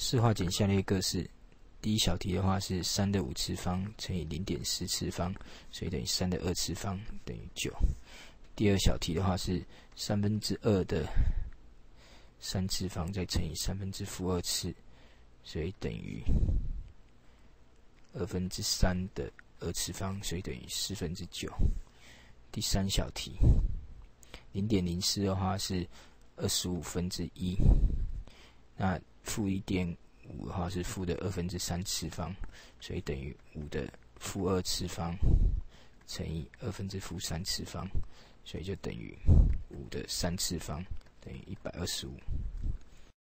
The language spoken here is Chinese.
四化简下列各式。第一小题的话是三的五次方乘以零点四次方，所以等于三的二次方等于九。第二小题的话是三分之二的三次方再乘以三分之负二次，所以等于二分之三的二次方，所以等于四分之九。第三小题零点零四的话是二十五分之一，那负一点。五的话是负的二分之三次方，所以等于五的负二次方乘以二分之负三次方，所以就等于五的三次方等于一百二十五。